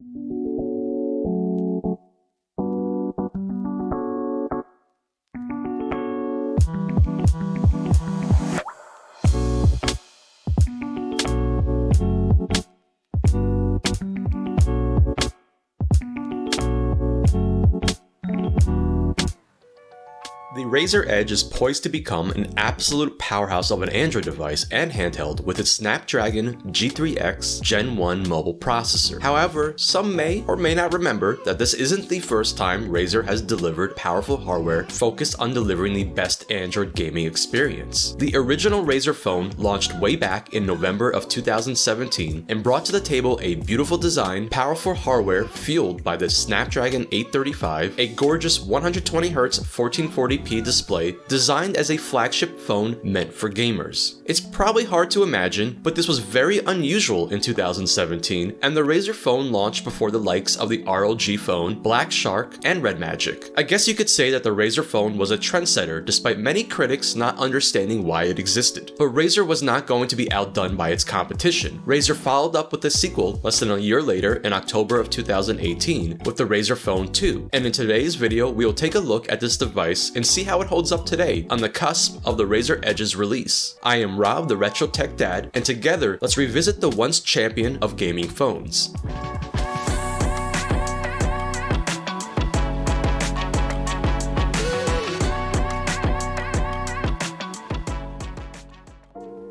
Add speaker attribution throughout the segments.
Speaker 1: The Razer Edge is poised to become an absolute powerhouse of an Android device and handheld with its Snapdragon G3X Gen 1 mobile processor. However, some may or may not remember that this isn't the first time Razer has delivered powerful hardware focused on delivering the best Android gaming experience. The original Razer phone launched way back in November of 2017 and brought to the table a beautiful design, powerful hardware fueled by the Snapdragon 835, a gorgeous 120Hz 1440 1080p display designed as a flagship phone meant for gamers. It's probably hard to imagine, but this was very unusual in 2017, and the Razer phone launched before the likes of the ROG phone, Black Shark, and Red Magic. I guess you could say that the Razer phone was a trendsetter despite many critics not understanding why it existed. But Razer was not going to be outdone by its competition. Razer followed up with a sequel less than a year later in October of 2018 with the Razer Phone 2, and in today's video we will take a look at this device and see how it holds up today on the cusp of the Razer Edge's release. I am Rob, the Retro Tech Dad, and together let's revisit the once champion of gaming phones.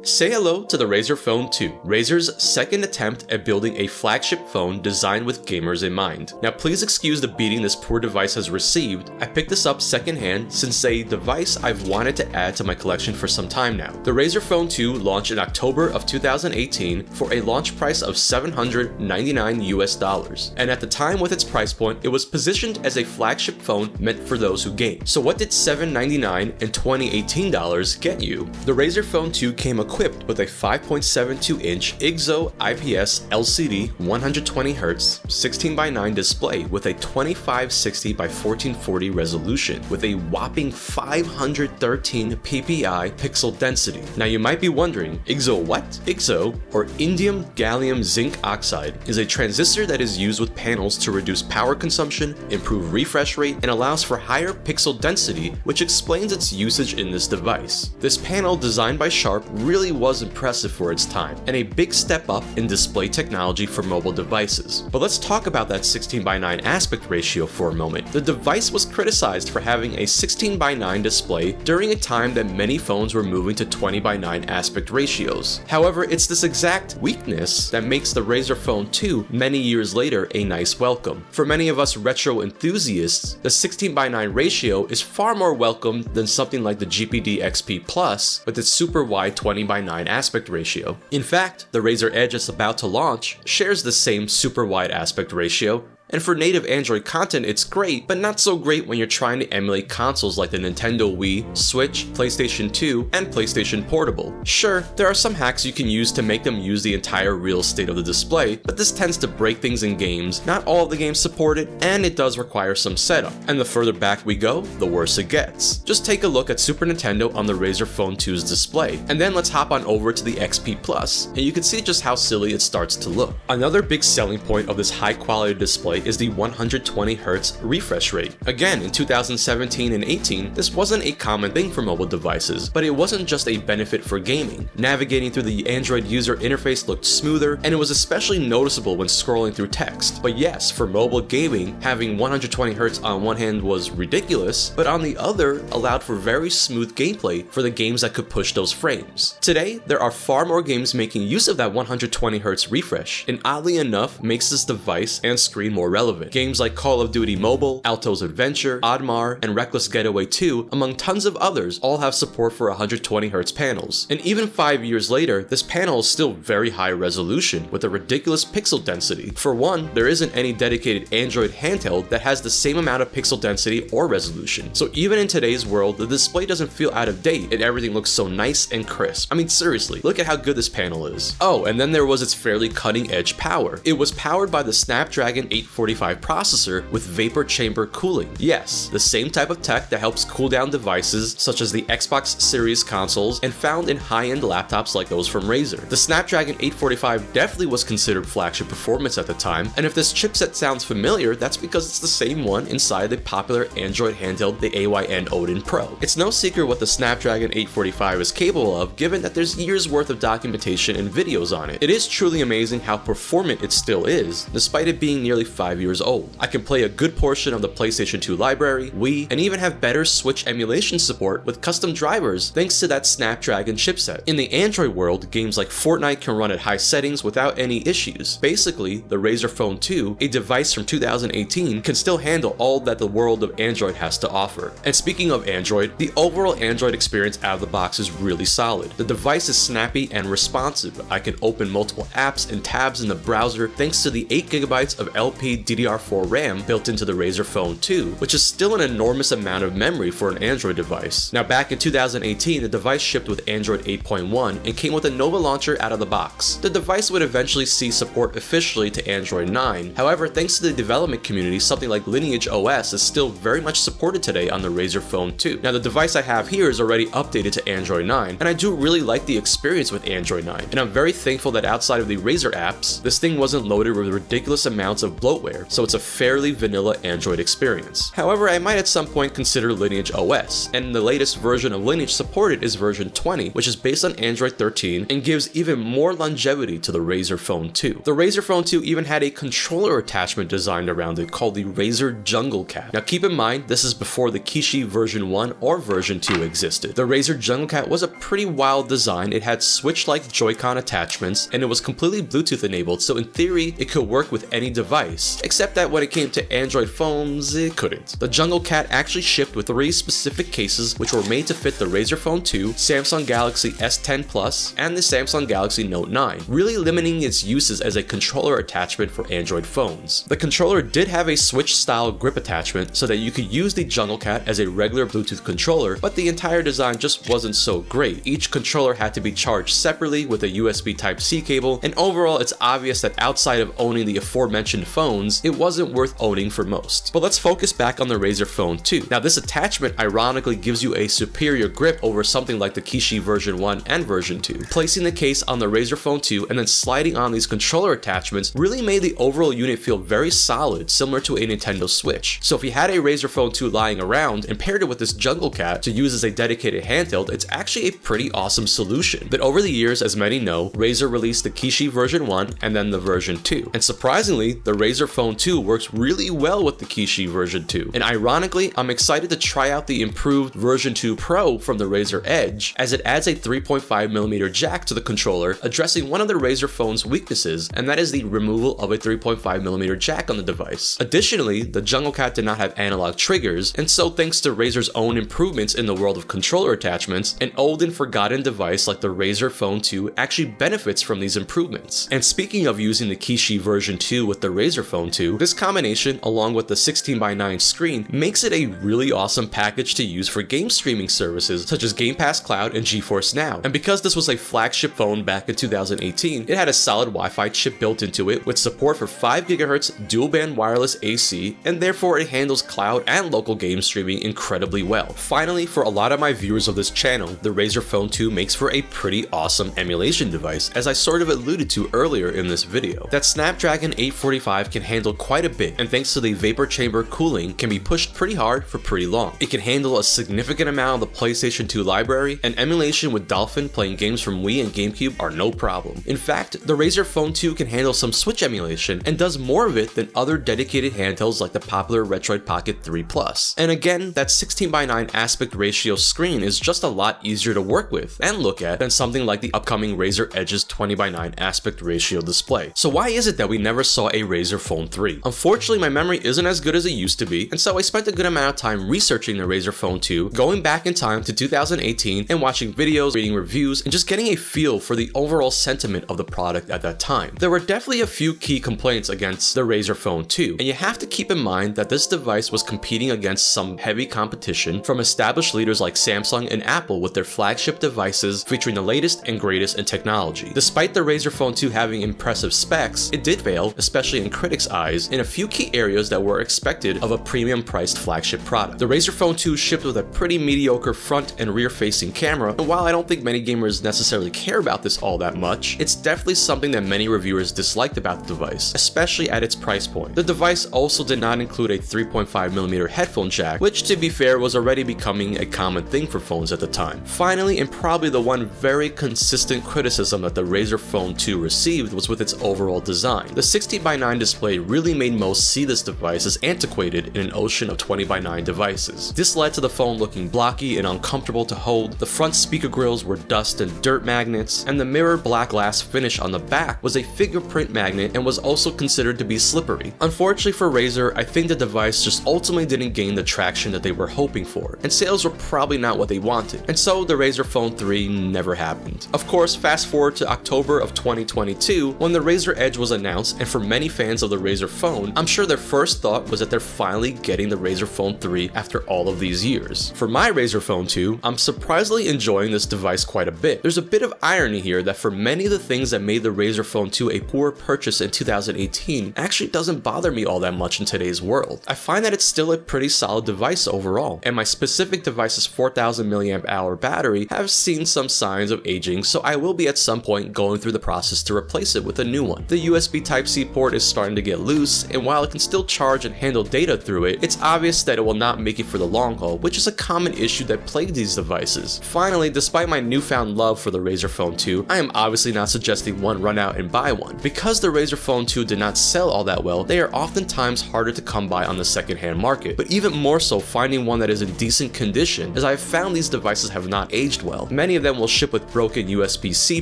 Speaker 1: Say hello to the Razer Phone 2, Razer's second attempt at building a flagship phone designed with gamers in mind. Now please excuse the beating this poor device has received, I picked this up secondhand since a device I've wanted to add to my collection for some time now. The Razer Phone 2 launched in October of 2018 for a launch price of 799 US dollars, and at the time with its price point, it was positioned as a flagship phone meant for those who game. So what did 799 and 2018 dollars get you? The Razer Phone 2 came equipped equipped with a 5.72 inch IGZO IPS LCD 120Hz 16x9 display with a 2560x1440 resolution with a whopping 513 ppi pixel density. Now you might be wondering, IGZO what? IGZO, or indium gallium zinc oxide, is a transistor that is used with panels to reduce power consumption, improve refresh rate, and allows for higher pixel density, which explains its usage in this device. This panel, designed by Sharp, really really was impressive for its time, and a big step up in display technology for mobile devices. But let's talk about that 16x9 aspect ratio for a moment. The device was criticized for having a 16x9 display during a time that many phones were moving to 20x9 aspect ratios. However, it's this exact weakness that makes the Razer Phone 2 many years later a nice welcome. For many of us retro enthusiasts, the 16x9 ratio is far more welcome than something like the GPD XP Plus with its super wide 20 by 9 aspect ratio. In fact, the Razer Edge is about to launch shares the same super wide aspect ratio and for native Android content, it's great, but not so great when you're trying to emulate consoles like the Nintendo Wii, Switch, PlayStation 2, and PlayStation Portable. Sure, there are some hacks you can use to make them use the entire real estate of the display, but this tends to break things in games, not all of the games support it, and it does require some setup. And the further back we go, the worse it gets. Just take a look at Super Nintendo on the Razer Phone 2's display, and then let's hop on over to the XP Plus, and you can see just how silly it starts to look. Another big selling point of this high quality display is the 120Hz refresh rate. Again, in 2017 and 18, this wasn't a common thing for mobile devices, but it wasn't just a benefit for gaming. Navigating through the Android user interface looked smoother, and it was especially noticeable when scrolling through text. But yes, for mobile gaming, having 120Hz on one hand was ridiculous, but on the other allowed for very smooth gameplay for the games that could push those frames. Today, there are far more games making use of that 120Hz refresh, and oddly enough, makes this device and screen more more relevant. Games like Call of Duty Mobile, Alto's Adventure, Oddmar, and Reckless Getaway 2, among tons of others, all have support for 120Hz panels. And even five years later, this panel is still very high resolution with a ridiculous pixel density. For one, there isn't any dedicated Android handheld that has the same amount of pixel density or resolution. So even in today's world, the display doesn't feel out of date and everything looks so nice and crisp. I mean, seriously, look at how good this panel is. Oh, and then there was its fairly cutting edge power. It was powered by the Snapdragon 8 845 processor with vapor chamber cooling. Yes, the same type of tech that helps cool down devices such as the Xbox Series consoles and found in high-end laptops like those from Razer. The Snapdragon 845 definitely was considered flagship performance at the time, and if this chipset sounds familiar, that's because it's the same one inside the popular Android handheld, the AYN Odin Pro. It's no secret what the Snapdragon 845 is capable of, given that there's years worth of documentation and videos on it. It is truly amazing how performant it still is, despite it being nearly 5 years old. I can play a good portion of the PlayStation 2 library, Wii, and even have better Switch emulation support with custom drivers thanks to that Snapdragon chipset. In the Android world, games like Fortnite can run at high settings without any issues. Basically, the Razer Phone 2, a device from 2018, can still handle all that the world of Android has to offer. And speaking of Android, the overall Android experience out of the box is really solid. The device is snappy and responsive. I can open multiple apps and tabs in the browser thanks to the 8GB of LPDDR4 RAM built into the Razer Phone 2, which is still an enormous amount of memory for an Android device. Now back in 2018, the device shipped with Android 8.1 and came with a Nova launcher out of the box. The device would eventually see support officially to Android 9, however thanks to the development community, something like Lineage OS is still very much supported today on the Razer Phone 2. Now the device I have here is already updated to Android 9, and I do really like the experience with Android 9, and I'm very thankful that outside of the Razer apps, this thing wasn't loaded with ridiculous amounts of bloatware, so it's a fairly vanilla Android experience. However, I might at some point consider Lineage OS, and the latest version of Lineage supported is version 20, which is based on Android 13 and gives even more longevity to the Razer Phone 2. The Razer Phone 2 even had a controller attachment designed around it called the Razer Jungle Cat. Now keep in mind, this is before the Kishi version 1 or version 2 existed. The Razer Jungle Cat was a pretty wild design, it had Switch-like Joy-Con attachments, and it was completely Bluetooth enabled, so in theory, it could work with any device, except that when it came to Android phones, it couldn't. The Jungle Cat actually shipped with three specific cases which were made to fit the Razer Phone 2, Samsung Galaxy S10 Plus, and the Samsung Galaxy Note 9, really limiting its uses as a controller attachment for Android phones. The controller did have a Switch-style grip attachment so that you could use the Jungle Cat as a regular Bluetooth controller, but the entire design just wasn't so great. Each controller had to be charged separately with a USB Type-C cable, and overall it's obvious that outside of owning the aforementioned phones, it wasn't worth owning for most. But let's focus back on the Razer Phone 2. Now this attachment ironically gives you a superior grip over something like the Kishi version 1 and version 2. Placing the case on the Razer Phone 2 and then sliding on these controller attachments really made the overall unit feel very solid, similar to a Nintendo Switch. So if you had a Razer Phone 2 lying around and paired it with this Jungle Cat to use as a dedicated handheld, it's actually a pretty awesome solution. But over the years, as many know, Razer released the Kishi version 1 and then the version 2. And surprisingly, the Razer Phone 2 works really well with the Kishi version 2. And ironically, I'm excited to try out the improved version 2 Pro from the Razer Edge, as it adds a 3.5mm jack to the controller, addressing one of the Razer phone's weaknesses, and that is the removal of a 3.5mm jack on the device. Additionally, the Jungle Cat did not have analog triggers, and so thanks to Razer's own improvements in the world of controller attachments, an old and forgotten device like the Razer Phone 2 actually benefits from these improvements. And speaking of using the Kishi version 2 with the Razer Phone 2, this combination, along with the 16x9 screen, makes it a really awesome package to use for game streaming services such as Game Pass Cloud and GeForce Now. And because this was a flagship phone back in 2018, it had a solid Wi-Fi chip built into it with support for 5GHz dual band wireless AC, and therefore it handles cloud and local game streaming incredibly well. Finally, for a lot of my viewers of this channel, the Razer Phone 2 makes for a pretty awesome emulation device, as I sort of alluded to earlier in this video. That Snapdragon 845 can handle quite a bit, and thanks to the vapor chamber cooling, can be pushed pretty hard for pretty long. It can handle a significant amount of the PlayStation 2 library, and emulation with Dolphin playing games from Wii and GameCube are no problem. In fact, the Razer Phone 2 can handle some Switch emulation, and does more of it than other dedicated handhelds like the popular Retroid Pocket 3 Plus. And again, that 16x9 aspect ratio screen is just a lot easier to work with and look at than something like the upcoming Razer Edge's 20x9 aspect ratio display. So why is it that we never saw a Razer Phone 3? Unfortunately, my memory isn't as good as it used to be, and so I spent a good amount of time researching the Razer Phone 2, going back in time to 2018 and watching videos, reading reviews, and just getting a feel for the overall sentiment of the product at that time. There were definitely a few key complaints against the Razer Phone 2, and you have to keep in mind that this device was competing against some heavy competition from established leaders like Samsung and Apple with their flagship devices featuring the latest and greatest in technology. Despite the Razer Phone 2 having impressive specs, it did fail, especially in critics' eyes in a few key areas that were expected of a premium priced flagship product. The Razer Phone 2 shipped with a pretty mediocre front and rear facing camera, and while I don't think many gamers necessarily care about this all that much, it's definitely something that many reviewers disliked about the device, especially at its price point. The device also did not include a 3.5mm headphone jack, which to be fair was already becoming a common thing for phones at the time. Finally, and probably the one very consistent criticism that the Razer Phone 2 received was with its overall design. The 60 by 9 display really made most see this device as antiquated in an ocean of 20 by 9 devices. This led to the phone looking blocky and uncomfortable to hold, the front speaker grills were dust and dirt magnets, and the mirror black glass finish on the back was a fingerprint magnet and was also considered to be slippery. Unfortunately for Razer, I think the device just ultimately didn't gain the traction that they were hoping for, and sales were probably not what they wanted, and so the Razer Phone 3 never happened. Of course, fast forward to October of 2022, when the Razer Edge was announced, and for many fans of the Razer phone, I'm sure their first thought was that they're finally getting the Razer Phone 3 after all of these years. For my Razer Phone 2, I'm surprisingly enjoying this device quite a bit. There's a bit of irony here that for many of the things that made the Razer Phone 2 a poor purchase in 2018 actually doesn't bother me all that much in today's world. I find that it's still a pretty solid device overall, and my specific device's 4000 mAh battery have seen some signs of aging, so I will be at some point going through the process to replace it with a new one. The USB Type-C port is starting to get loose, and while it can still charge and handle data through it, it's obvious that it will not make it for the long haul, which is a common issue that plagued these devices. Finally, despite my newfound love for the Razer Phone 2, I am obviously not suggesting one run out and buy one. Because the Razer Phone 2 did not sell all that well, they are oftentimes harder to come by on the secondhand market, but even more so finding one that is in decent condition, as I have found these devices have not aged well. Many of them will ship with broken USB-C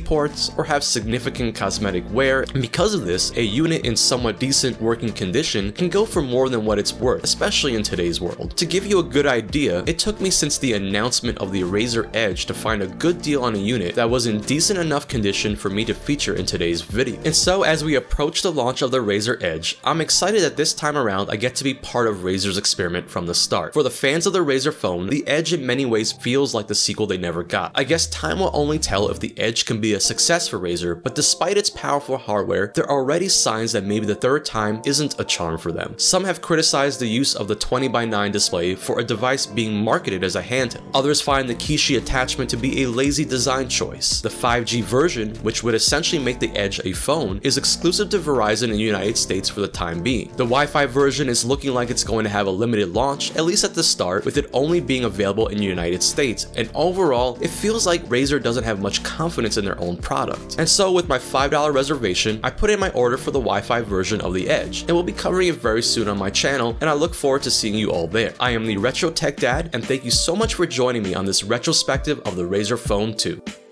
Speaker 1: ports or have significant cosmetic wear, and because of this, a unit in somewhat decent working condition can go for more than what it's worth, especially in today's world. To give you a good idea, it took me since the announcement of the Razer Edge to find a good deal on a unit that was in decent enough condition for me to feature in today's video. And so as we approach the launch of the Razer Edge, I'm excited that this time around I get to be part of Razer's experiment from the start. For the fans of the Razer phone, the Edge in many ways feels like the sequel they never got. I guess time will only tell if the Edge can be a success for Razer, but despite its powerful hardware, there are already signs that maybe the third time isn't a charm for them. Some have criticized the use of the 20 by 9 display for a device being marketed as a handheld. Others find the Kishi attachment to be a lazy design choice. The 5G version, which would essentially make the Edge a phone, is exclusive to Verizon in the United States for the time being. The Wi-Fi version is looking like it's going to have a limited launch, at least at the start, with it only being available in the United States, and overall, it feels like Razer doesn't have much confidence in their own product. And so with my $5 reservation, I put in my order for the Wi-Fi version of the Edge, and we'll be covering it very soon on my channel, and I look forward to seeing you all there. I am the Retro Tech Dad, and thank you so much for joining me on this retrospective of the Razer Phone 2.